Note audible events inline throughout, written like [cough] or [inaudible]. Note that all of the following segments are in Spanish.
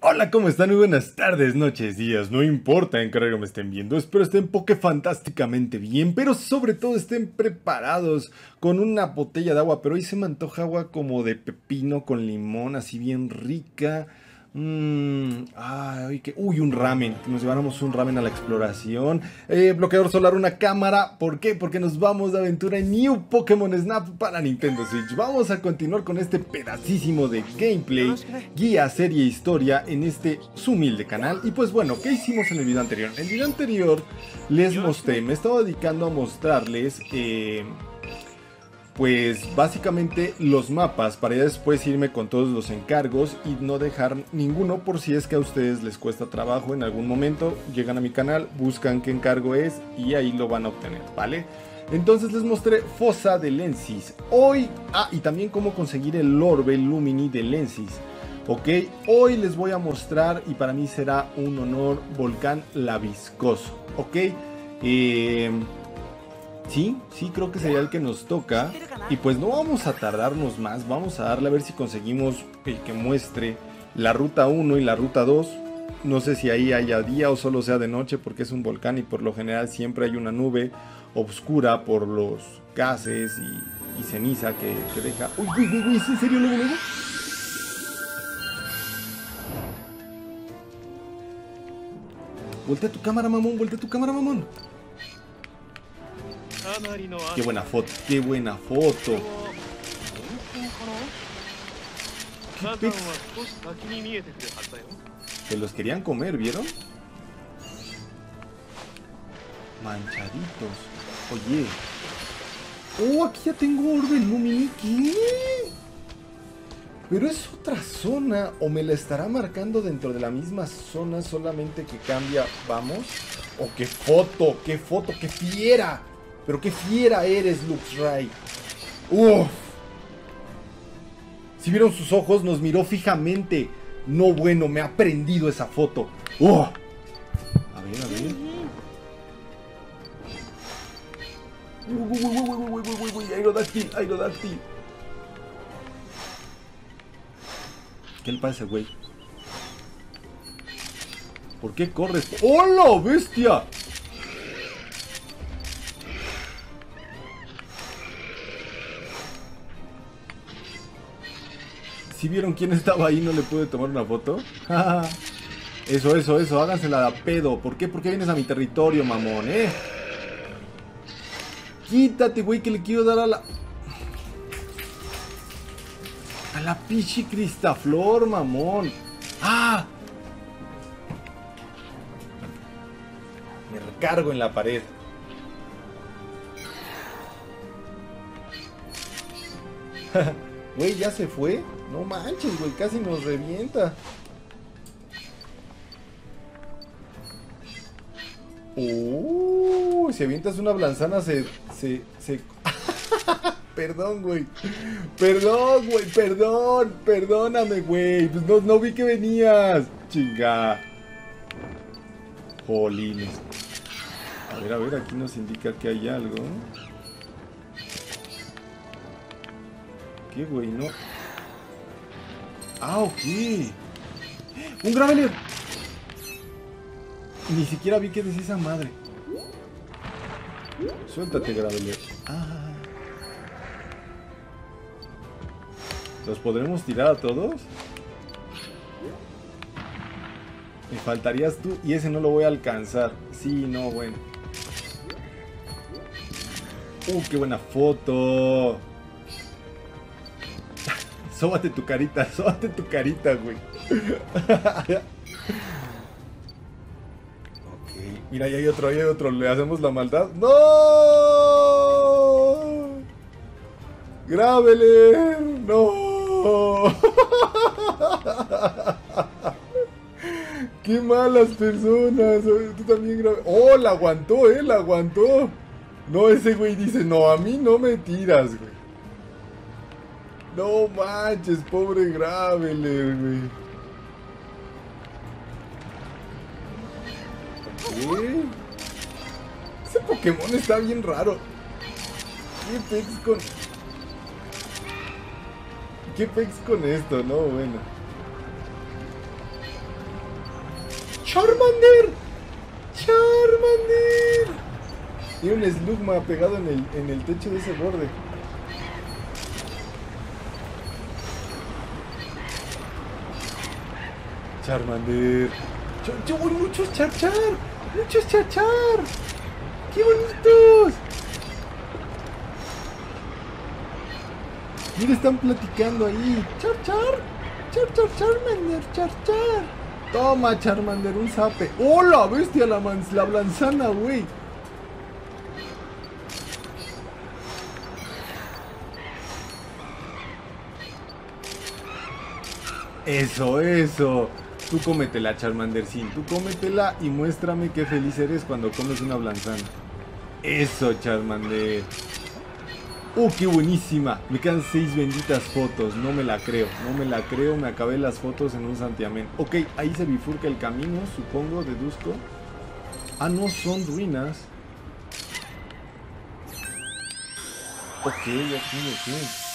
Hola, ¿cómo están? Muy buenas tardes, noches, días, no importa en qué horario me estén viendo, espero estén poke fantásticamente bien, pero sobre todo estén preparados con una botella de agua, pero hoy se me antoja agua como de pepino con limón, así bien rica, Mmm, ay, que, uy, un ramen, que nos lleváramos un ramen a la exploración. Eh, bloqueador solar, una cámara. ¿Por qué? Porque nos vamos de aventura en New Pokémon Snap para Nintendo Switch. Vamos a continuar con este pedacísimo de gameplay, guía, serie, historia en este humilde canal. Y pues bueno, ¿qué hicimos en el video anterior? En el video anterior les mostré, me estaba dedicando a mostrarles... Eh, pues básicamente los mapas para ya después irme con todos los encargos y no dejar ninguno por si es que a ustedes les cuesta trabajo en algún momento, llegan a mi canal, buscan qué encargo es y ahí lo van a obtener, ¿vale? Entonces les mostré Fosa de Lensis. Hoy, ah, y también cómo conseguir el Orbe Lumini de Lensis. Ok, hoy les voy a mostrar y para mí será un honor Volcán La Viscoso. Ok, eh, Sí, sí, creo que sería el que nos toca. Y pues no vamos a tardarnos más. Vamos a darle a ver si conseguimos el que muestre la ruta 1 y la ruta 2. No sé si ahí haya día o solo sea de noche porque es un volcán y por lo general siempre hay una nube oscura por los gases y, ceniza que, deja. Uy, uy, uy, uy, ¿en serio luego, luego? Voltea tu cámara, mamón, voltea tu cámara, mamón. Qué buena foto, qué buena foto. Se los querían comer, ¿vieron? Manchaditos. Oye. Oh, aquí ya tengo Orbe Lumini. ¿Qué? Pero es otra zona. ¿O me la estará marcando dentro de la misma zona solamente que cambia? Vamos. ¡Oh, qué foto! ¡Qué foto! ¡Qué fiera! Pero qué fiera eres, Luxray. Uf. Si vieron sus ojos, nos miró fijamente. No bueno, me ha prendido esa foto. Uf. A ver, a ver. Uy, uy, uy, uy, uy, uy, uy, Aerodáctil, Aerodáctil. ¿Qué le pasa, güey? ¿Por qué corres? ¡Hola, bestia! Si vieron quién estaba ahí, no le pude tomar una foto. [laughs] eso, eso, eso, hágansela a pedo. ¿Por qué? ¿Por qué vienes a mi territorio, mamón, eh? Quítate, güey, que le quiero dar a la... A la pichi cristaflor, mamón. ¡Ah! Me recargo en la pared. Güey, ¿ya se fue? No manches, güey, casi nos revienta. Uh, si avientas una blanzana se... se, se... [laughs] perdón, güey. Perdón, güey, perdón. Perdóname, güey. Pues no, no vi que venías. Chinga. Jolines. A ver, a ver, aquí nos indica que hay algo. ¿Qué, güey? No... Ah, ok. Un Graveler. Ni siquiera vi que decía esa madre. Suéltate, Graveler. Ah. ¿Los podremos tirar a todos? Me faltarías tú y ese no lo voy a alcanzar. Sí, no, bueno. Uh, qué buena foto. Sóbate tu carita, [laughs] sóbate tu carita, güey. ok, mira, ahí hay otro, ahí hay otro. ¿Le hacemos la maldad? ¡No! ¡Grábele! ¡No! [laughs] ¡Qué malas personas! Tú también grabé. ¡Oh, la aguantó, eh! La aguantó. No, ese güey dice, no, a mí no me tiras, güey. No manches, pobre Graveler, güey. ¿Qué? Ese Pokémon está bien raro. ¿Qué pex con...? ¿Qué pex con esto? No, bueno. ¡Charmander! ¡Charmander! Tiene un Slugma pegado en el, en el techo de ese borde. Charmander. ¡Yo, muchos charchar! ¡Muchos charchar! ¡Qué bonitos! Mira, están platicando ahí. ¡Char, char! ¡Char, char, Charmander! ¡Char, char! Toma, Charmander, un zape. ¡Hola, bestia! La, la blanzana, güey. Eso, eso. Tú cómetela, Charmandercín. Tú cómetela y muéstrame qué feliz eres cuando comes una blanzana. Eso, Charmander. ¡Uh, qué buenísima! Me quedan seis benditas fotos. No me la creo. No me la creo. Me acabé las fotos en un santiamén. Ok, ahí se bifurca el camino, supongo, deduzco. Ah, no, son ruinas. Ok, ok, ok.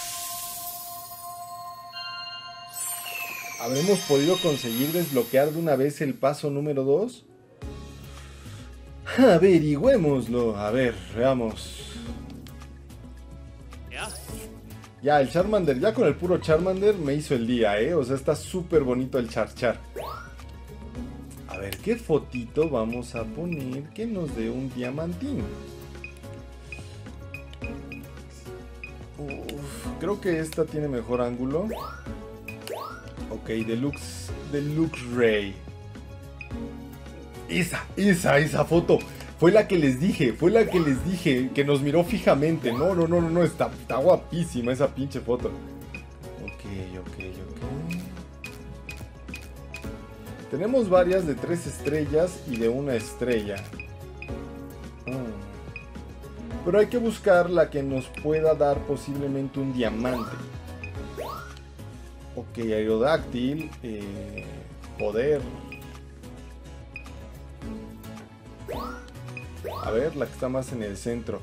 ¿Habremos podido conseguir desbloquear de una vez el paso número 2? Averigüémoslo. A ver, veamos. Ya, el Charmander, ya con el puro Charmander me hizo el día, ¿eh? O sea, está súper bonito el Charchar. A ver, ¿qué fotito vamos a poner que nos dé un diamantín? creo que esta tiene mejor ángulo. Ok, Deluxe, Deluxe Ray. Esa, esa, esa foto. Fue la que les dije, fue la que les dije, que nos miró fijamente. No, no, no, no, no, está, está guapísima esa pinche foto. Ok, ok, ok. Tenemos varias de tres estrellas y de una estrella. Ah. Pero hay que buscar la que nos pueda dar posiblemente un diamante. Ok, aerodáctil. Eh, poder. A ver, la que está más en el centro.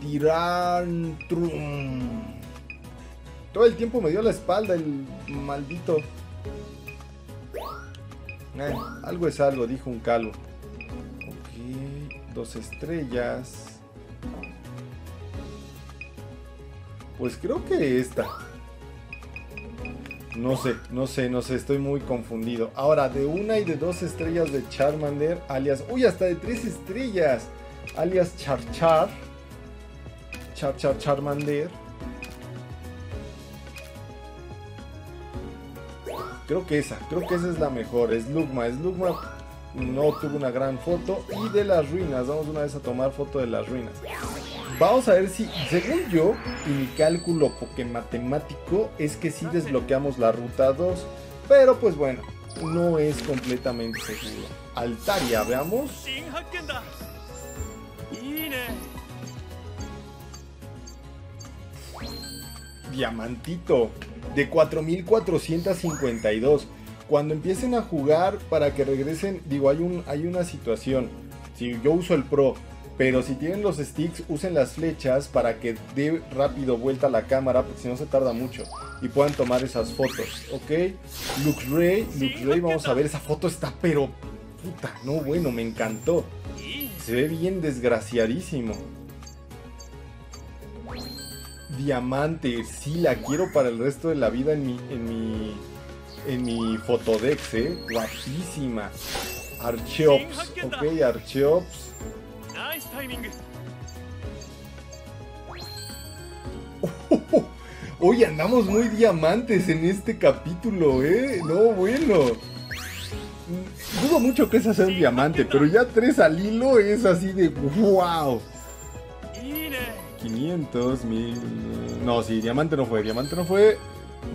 Tirantrum. Todo el tiempo me dio la espalda el maldito. Eh, algo es algo, dijo un calvo. Ok, dos estrellas. Pues creo que esta. No sé, no sé, no sé, estoy muy confundido. Ahora, de una y de dos estrellas de Charmander, alias... ¡Uy, hasta de tres estrellas! Alias Charchar. Char Char Charmander. Creo que esa, creo que esa es la mejor. Es Lugma, es Lugma. No tuvo una gran foto. Y de las ruinas, vamos una vez a tomar foto de las ruinas. Vamos a ver si, según yo, y mi cálculo porque matemático, es que sí desbloqueamos la ruta 2. Pero pues bueno, no es completamente seguro. Altaria, veamos. Diamantito de 4452. Cuando empiecen a jugar para que regresen, digo, hay, un, hay una situación. Si yo uso el Pro pero si tienen los sticks, usen las flechas para que dé rápido vuelta la cámara, porque si no se tarda mucho. Y puedan tomar esas fotos, ¿ok? Luke Ray, Luke Ray, vamos a ver, esa foto está pero... Puta, no, bueno, me encantó. Se ve bien desgraciadísimo. Diamante, sí, la quiero para el resto de la vida en mi... En mi en mi fotodex, eh. Guapísima. Archeops, ok, Archeops. Hoy [laughs] andamos muy diamantes en este capítulo, ¿eh? No, bueno. Dudo mucho que esa sea un diamante, pero ya tres al hilo es así de wow. 500, mil... No, sí, diamante no fue, diamante no fue.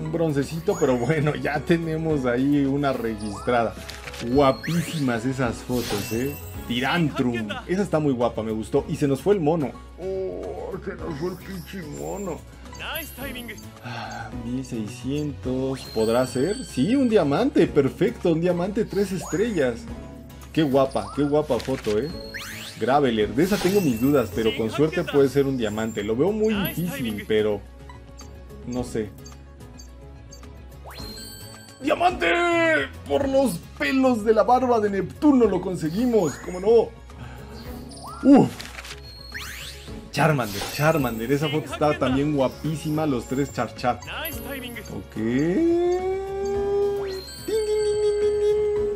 Un broncecito, pero bueno, ya tenemos ahí una registrada. Guapísimas esas fotos, ¿eh? Tirantrum. Esa está muy guapa, me gustó. Y se nos fue el mono. Oh, se nos fue el pinche mono. 1600. Ah, ¿Podrá ser? Sí, un diamante. Perfecto. Un diamante, tres estrellas. Qué guapa, qué guapa foto, eh. Graveler. De esa tengo mis dudas, pero con suerte puede ser un diamante. Lo veo muy difícil, pero... No sé. ¡Diamante! Por los pelos de la barba de Neptuno lo conseguimos, ¿cómo no? ¡Uf! Charmander, Charmander, esa foto estaba también guapísima, los tres charchar. Ok.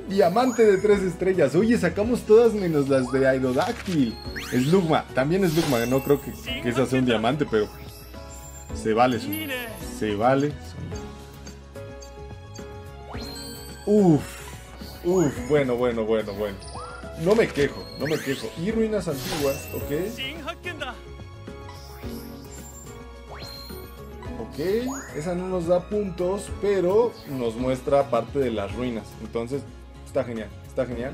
Diamante de tres estrellas. Oye, sacamos todas menos las de Aerodáctil. Slugma, también Slugma, no creo que, que esa sea un diamante, pero se vale su. Se vale Uf, uf, bueno, bueno, bueno, bueno. No me quejo, no me quejo. Y ruinas antiguas, ¿ok? Ok, esa no nos da puntos, pero nos muestra parte de las ruinas. Entonces, está genial, está genial.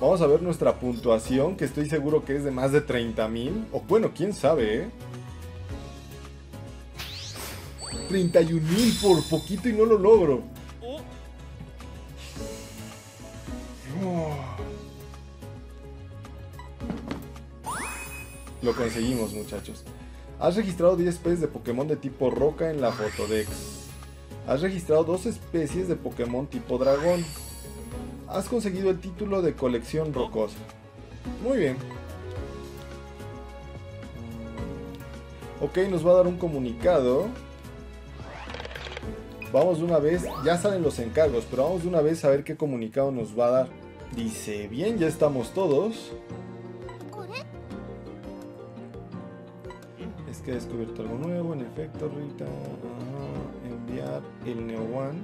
Vamos a ver nuestra puntuación, que estoy seguro que es de más de 30.000. O bueno, quién sabe, ¿eh? 31.000 por poquito y no lo logro. Lo conseguimos, muchachos. Has registrado 10 especies de Pokémon de tipo roca en la Fotodex. Has registrado dos especies de Pokémon tipo dragón. Has conseguido el título de colección rocosa. Muy bien. Ok, nos va a dar un comunicado. Vamos de una vez, ya salen los encargos, pero vamos de una vez a ver qué comunicado nos va a dar. Dice, bien, ya estamos todos. Que he descubierto algo nuevo, en efecto, Rita. enviar el Neo One.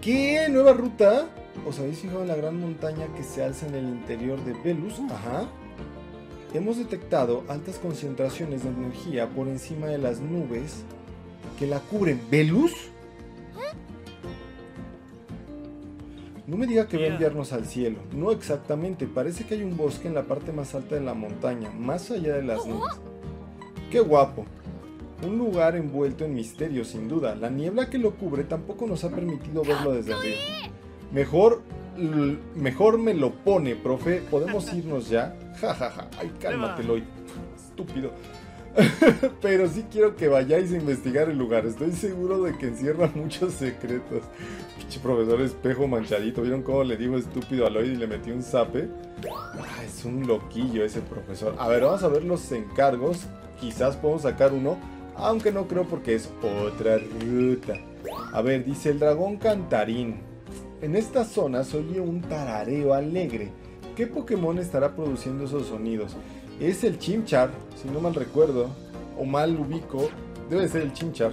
¿Qué? ¿Nueva ruta? ¿Os habéis fijado en la gran montaña que se alza en el interior de Velus? Ajá. Hemos detectado altas concentraciones de energía por encima de las nubes que la cubren. ¿Velus? No me diga que va a enviarnos al cielo. No exactamente. Parece que hay un bosque en la parte más alta de la montaña, más allá de las nubes. ¡Qué guapo! Un lugar envuelto en misterio, sin duda. La niebla que lo cubre tampoco nos ha permitido verlo desde arriba. Mejor, mejor me lo pone, profe. ¿Podemos irnos ya? Ja, ja, ja. Ay, cálmate, Lloyd. Estúpido. [laughs] Pero sí quiero que vayáis a investigar el lugar. Estoy seguro de que encierra [laughs] muchos secretos. Pinche profesor espejo manchadito. ¿Vieron cómo le digo estúpido a Lloyd y le metí un zape? Ah, es un loquillo ese profesor. A ver, vamos a ver los encargos. Quizás podemos sacar uno. Aunque no creo porque es otra ruta. A ver, dice el dragón cantarín. En esta zona se oye un tarareo alegre. ¿Qué Pokémon estará produciendo esos sonidos? Es el Chimchar, si no mal recuerdo, o mal ubico, debe ser el Chimchar.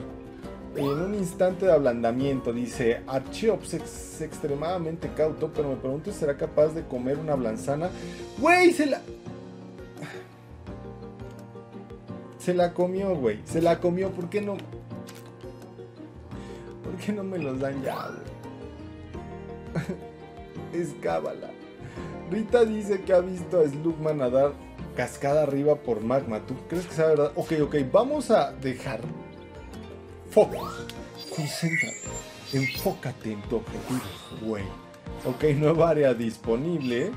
En un instante de ablandamiento, dice, Archeops es extremadamente cauto, pero me pregunto si será capaz de comer una blanzana. ¡Güey! Se la... Se la comió, güey. Se la comió. ¿Por qué no? ¿Por qué no me los dan ya, güey? [laughs] es cábala. Rita dice que ha visto a Slugman nadar cascada arriba por magma. ¿Tú crees que sea verdad? Ok, ok, vamos a dejar. Focus. Concéntrate. Enfócate en tu objetivo, güey. Ok, nueva área disponible.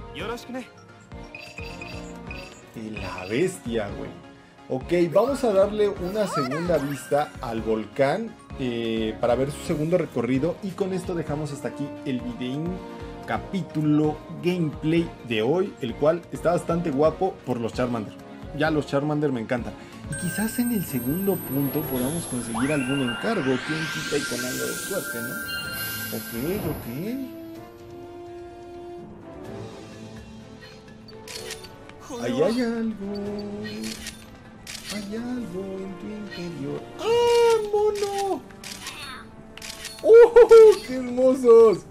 Y la bestia, güey. Ok, vamos a darle una segunda vista al volcán eh, para ver su segundo recorrido. Y con esto dejamos hasta aquí el videín capítulo gameplay de hoy, el cual está bastante guapo por los Charmander. Ya los Charmander me encantan. Y quizás en el segundo punto podamos conseguir algún encargo. Quien quita y con algo de suerte, ¿no? Ok, ok. Ahí hay algo. Hay algo en tu interior. ¡Ah, mono! ¡Oh, qué hermosos!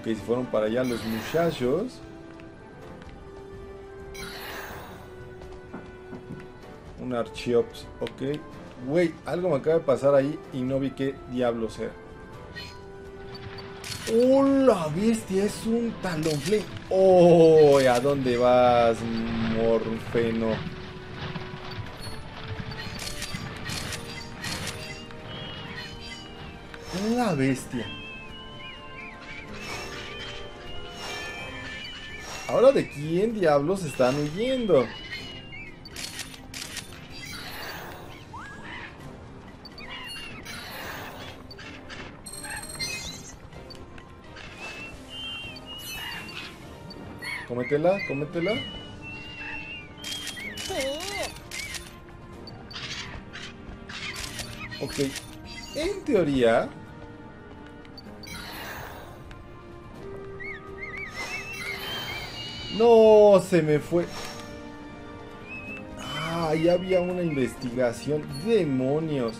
Ok, si fueron para allá los muchachos. Un Archeops, ok. Güey, algo me acaba de pasar ahí y no vi qué diablos era. ¡Oh, la bestia! Es un talonflame. ¡Oh! ¿A dónde vas, Morfeno? La bestia. Ahora de quién diablos están huyendo. Cómetela, cómetela. Ok. En teoría... No, se me fue. Ah, ya había una investigación. Demonios.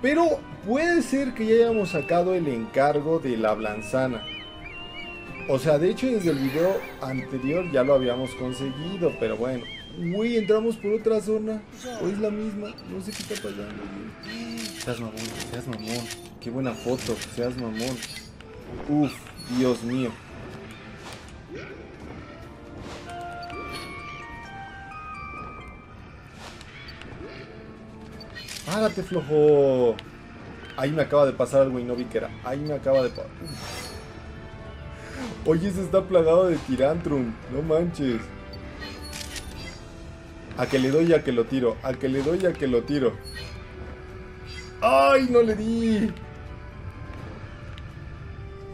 Pero puede ser que ya hayamos sacado el encargo de la blanzana. O sea, de hecho desde el video anterior ya lo habíamos conseguido, pero bueno. Uy, entramos por otra zona. O es la misma. No sé qué está pasando. Seas mamón, seas mamón. Qué buena foto, seas mamón. Uf, Dios mío. Párate, flojo. Ahí me acaba de pasar algo y no vi que era. Ahí me acaba de pasar. Oye, se está plagado de Tirantrum. No manches. A que le doy a que lo tiro. A que le doy a que lo tiro. ¡Ay, no le di!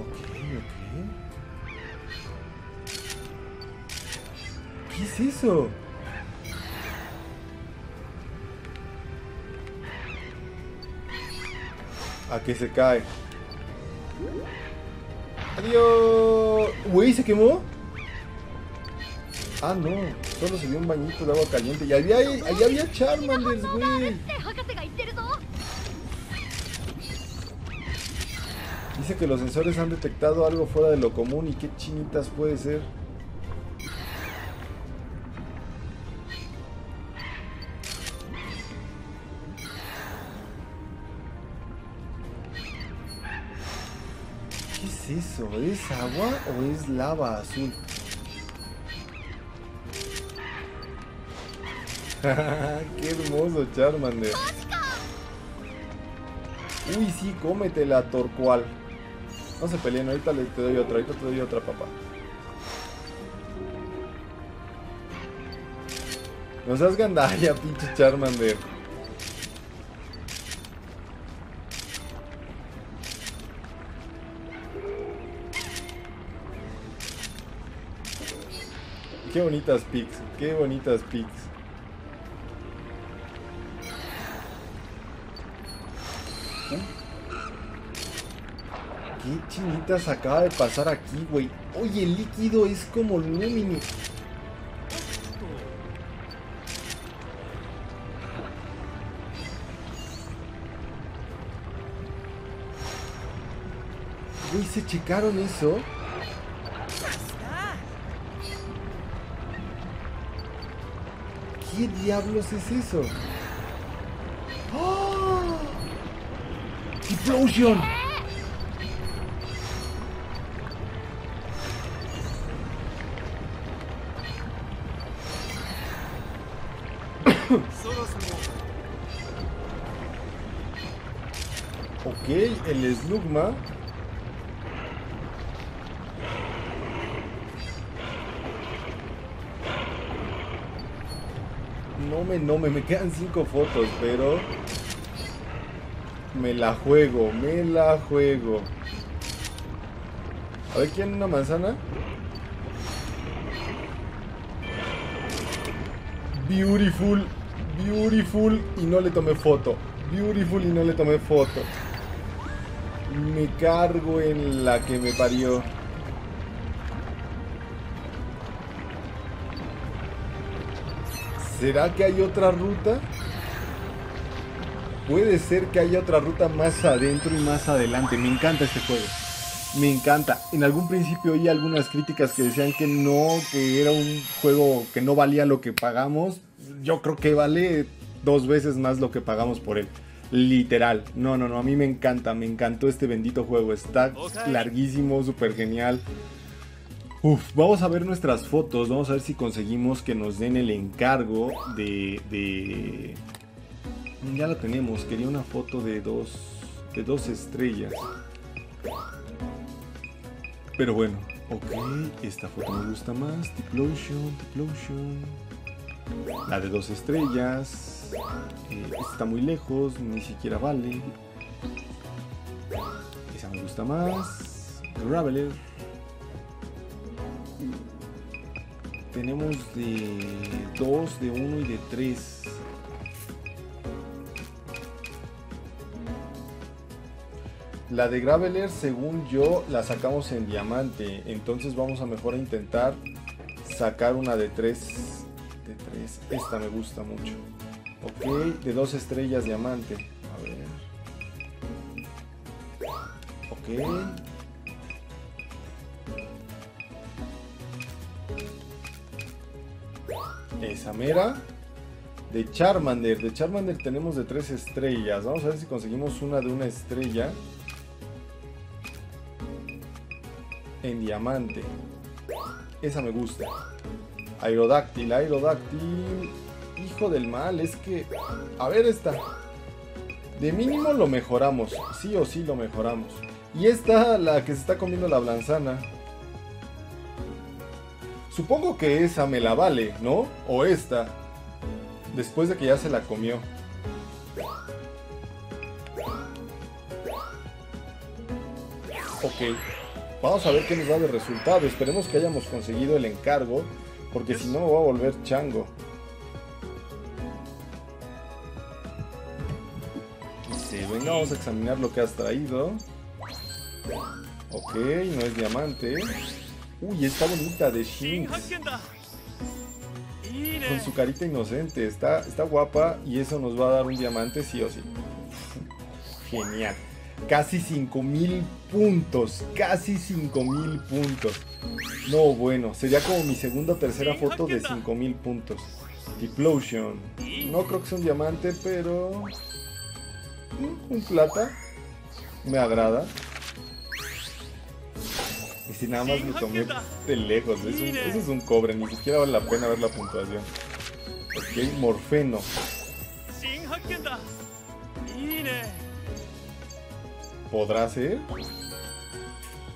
Ok, ok. ¿Qué es eso? A que se cae. Adiós. Güey, ¿se quemó? Ah, no. Solo se dio un bañito de agua caliente. Y había, ahí había Charmanders, güey. Dice que los sensores han detectado algo fuera de lo común. ¿Y qué chinitas puede ser? Eso? ¿Es agua o es lava azul? [laughs] ¡Qué hermoso Charmander! Uy, sí, cómetela, Torcual. No se peleen, ahorita le, te doy otra, ahorita te doy otra, papá. No seas gandalla, pinche Charmander. Qué bonitas pics, qué bonitas pics. ¿Qué chinitas acaba de pasar aquí, güey? Oye, el líquido es como Lumini. Güey, ¿se checaron eso? ¿Qué diablos es eso? ¡Oh! ¡Explosion! [coughs] ok, el Slugma No me, no me, me quedan cinco fotos, pero me la juego, me la juego. A ver, ¿quién una manzana? Beautiful, beautiful y no le tomé foto. Beautiful y no le tomé foto. Me cargo en la que me parió. ¿Será que hay otra ruta? Puede ser que haya otra ruta más adentro y más adelante. Me encanta este juego. Me encanta. En algún principio oí algunas críticas que decían que no, que era un juego que no valía lo que pagamos. Yo creo que vale dos veces más lo que pagamos por él. Literal. No, no, no. A mí me encanta. Me encantó este bendito juego. Está larguísimo, súper genial. Uf, vamos a ver nuestras fotos, vamos a ver si conseguimos que nos den el encargo de... de... Ya la tenemos, quería una foto de dos, de dos estrellas. Pero bueno, Ok, esta foto me gusta más. Diplotion, Diplotion. La de dos estrellas. Eh, está muy lejos, ni siquiera vale. Esa me gusta más. Graveler. Tenemos de 2, de 1 y de 3. La de Graveler, según yo, la sacamos en diamante. Entonces vamos a mejor intentar sacar una de 3. De 3. Esta me gusta mucho. Ok, de 2 estrellas diamante. A ver. Ok. Esa mera. De Charmander. De Charmander tenemos de 3 estrellas. Vamos a ver si conseguimos una de una estrella. En diamante. Esa me gusta. Aerodáctil, Aerodáctil. Hijo del mal, es que... A ver esta. De mínimo lo mejoramos. Sí o sí lo mejoramos. Y esta, la que se está comiendo la blanzana. Supongo que esa me la vale, ¿no? O esta. Después de que ya se la comió. Ok. Vamos a ver qué nos da de resultado. Esperemos que hayamos conseguido el encargo. Porque si no me voy a volver chango. Dice, venga, vamos a examinar lo que has traído. Ok, no es diamante. Uy, está bonita de Shinx. Con su carita inocente. Está, está guapa y eso nos va a dar un diamante sí o sí. Genial. Casi 5000 puntos. Casi 5000 puntos. No, bueno. Sería como mi segunda o tercera foto de 5000 puntos. Diplosion. No creo que sea un diamante, pero... Mm, un plata. Me agrada. Y si nada más me tomé de lejos, eso, es un cobre, ni siquiera vale la pena ver la puntuación. Ok, Morfeno. ¿Podrá ser?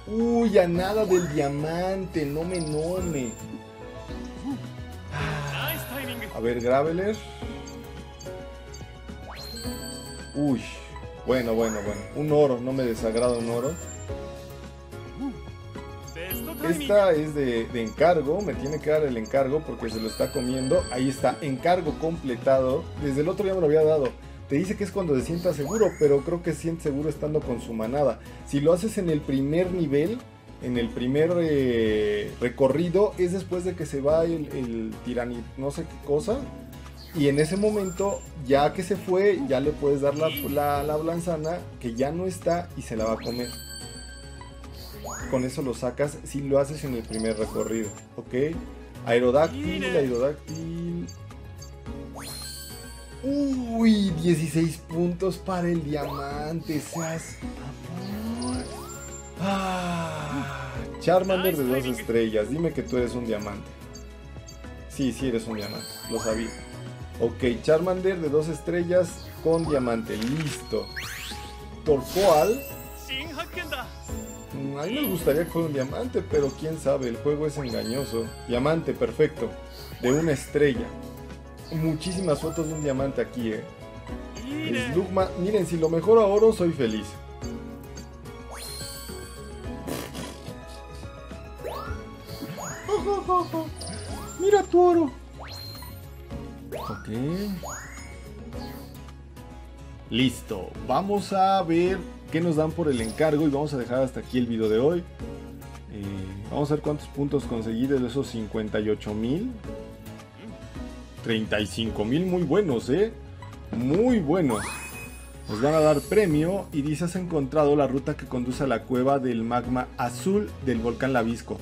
Uy, a nada del diamante, no me nome. A ver, Graveler. Uy, bueno, bueno, bueno. Un oro, no me desagrada un oro. Esta es de, encargo, me tiene que dar el encargo porque se lo está comiendo. Ahí está, encargo completado. Desde el otro día me lo había dado. Te dice que es cuando se sienta seguro, pero creo que se siente seguro estando con su manada. Si lo haces en el primer nivel, en el primer eh, recorrido, es después de que se va el, el tiranit, no sé qué cosa. Y en ese momento, ya que se fue, ya le puedes dar la, la, la blanzana que ya no está y se la va a comer con eso lo sacas si lo haces en el primer recorrido, ¿ok? Aerodáctil, aerodáctil. Uy, 16 puntos para el diamante, seas Ah, Charmander de dos estrellas, dime que tú eres un diamante. Sí, sí eres un diamante, lo sabía. Ok, Charmander de dos estrellas con diamante, listo. Torcoal a mí me gustaría que fuera un diamante, pero quién sabe, el juego es engañoso. Diamante, perfecto. De una estrella. Muchísimas fotos de un diamante aquí, eh. Slugma, miren, si lo mejoro a oro, soy feliz. Mira tu oro. Ok. Listo. Vamos a ver qué nos dan por el encargo y vamos a dejar hasta aquí el video de hoy. Eh, vamos a ver cuántos puntos conseguí de esos 58 mil. 35 mil muy buenos, ¿eh? Muy buenos. Nos van a dar premio y dice has encontrado la ruta que conduce a la cueva del magma azul del volcán Lavisco.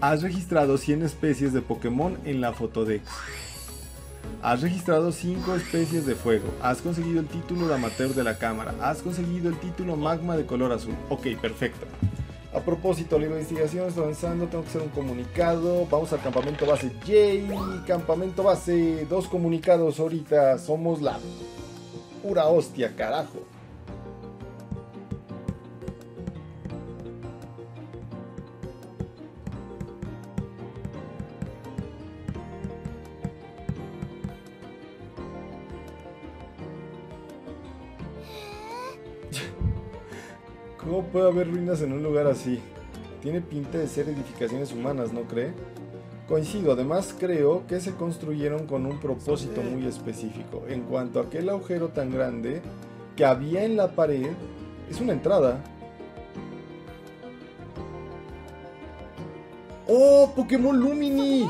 Has registrado 100 especies de Pokémon en la Fotodex. Has registrado 5 especies de fuego. Has conseguido el título de amateur de la cámara. Has conseguido el título magma de color azul. Ok, perfecto. A propósito, la investigación está avanzando. Tengo que hacer un comunicado. Vamos al campamento base. Yay, campamento base. Dos comunicados ahorita. Somos la pura hostia, carajo. Haber ruinas en un lugar así? Tiene pinta de ser edificaciones humanas, ¿no cree? Coincido, además creo que se construyeron con un propósito muy específico. En cuanto a aquel agujero tan grande que había en la pared, es una entrada. ¡Oh, Pokémon Lumini!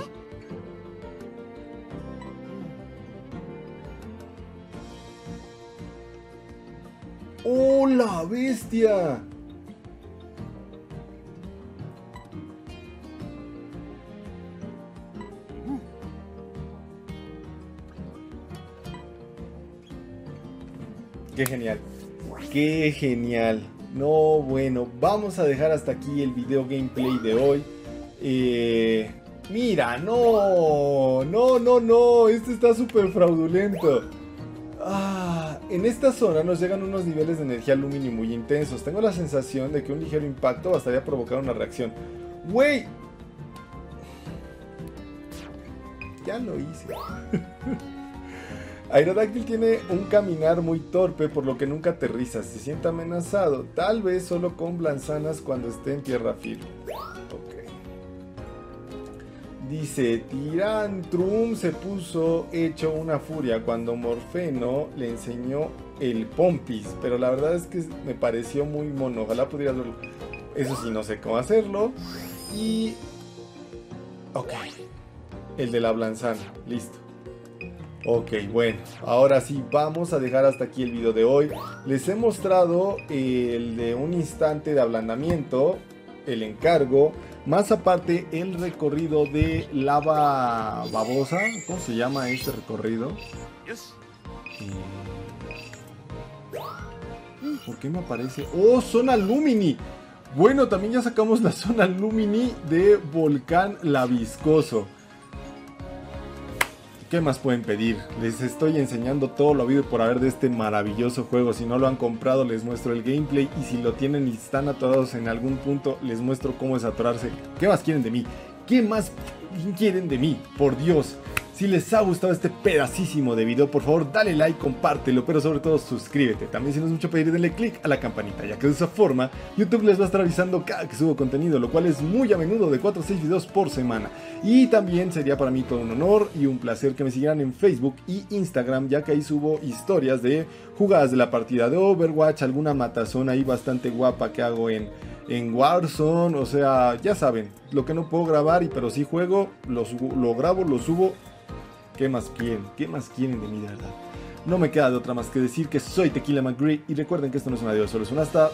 ¡Oh, la bestia! Qué genial. Qué genial. No, bueno, vamos a dejar hasta aquí el video gameplay de hoy. Eh, mira, no, no, no, no, este está súper fraudulento. Ah, en esta zona nos llegan unos niveles de energía aluminio muy intensos. Tengo la sensación de que un ligero impacto bastaría provocar una reacción. ¡Wey! Ya lo hice. [laughs] Aerodáctil tiene un caminar muy torpe por lo que nunca aterriza, se siente amenazado, tal vez solo con blanzanas cuando esté en tierra firme. Ok. Dice, Tirantrum se puso hecho una furia cuando Morfeno le enseñó el Pompis, pero la verdad es que me pareció muy mono, ojalá pudiera verlo. Eso sí, no sé cómo hacerlo. Y... Ok. El de la blanzana, listo. Ok, bueno, ahora sí, vamos a dejar hasta aquí el video de hoy. Les he mostrado el de un instante de ablandamiento, el encargo, más aparte el recorrido de lava babosa. ¿Cómo se llama este recorrido? ¿Por qué me aparece? ¡Oh, zona Lumini! Bueno, también ya sacamos la zona Lumini de Volcán Laviscoso. ¿Qué más pueden pedir? Les estoy enseñando todo lo habido por haber de este maravilloso juego. Si no lo han comprado, les muestro el gameplay. Y si lo tienen y están atorados en algún punto, les muestro cómo es atorarse. ¿Qué más quieren de mí? ¿Qué más quieren de mí? Por Dios. Si les ha gustado este pedacísimo de video, por favor dale like, compártelo, pero sobre todo suscríbete. También si no es mucho pedir, denle click a la campanita, ya que de esa forma YouTube les va a estar avisando cada que subo contenido, lo cual es muy a menudo de 4 a 6 videos por semana. Y también sería para mí todo un honor y un placer que me siguieran en Facebook y Instagram, ya que ahí subo historias de jugadas de la partida de Overwatch, alguna matazón ahí bastante guapa que hago en en Warzone, o sea, ya saben, lo que no puedo grabar y pero si juego, lo, lo grabo, lo subo ¿Qué más quieren? ¿Qué más quieren de mí, de verdad? No me queda de otra más que decir que soy Tequila McGree y recuerden que esto no es un adiós, solo es un hasta